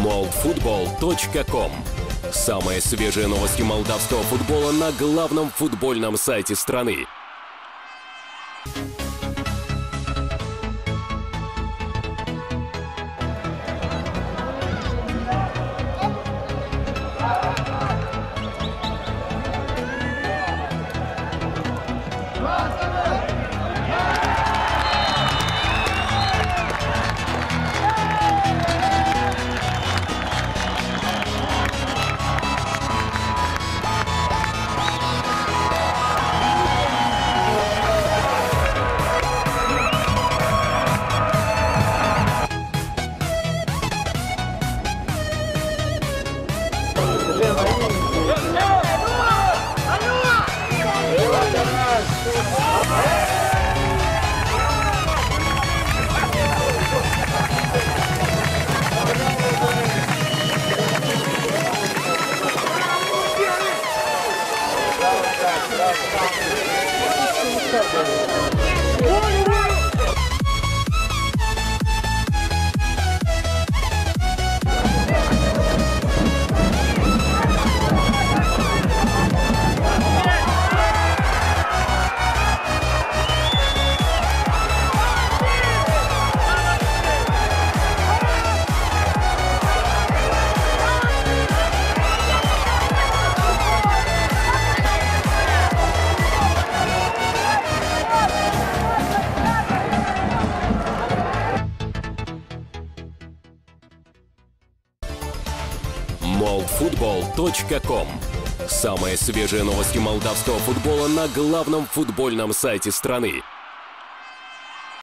moldfootball.com Самые свежие новости молдавского футбола на главном футбольном сайте страны. Thank you. moldfootball.com Самые свежие новости молдавского футбола на главном футбольном сайте страны.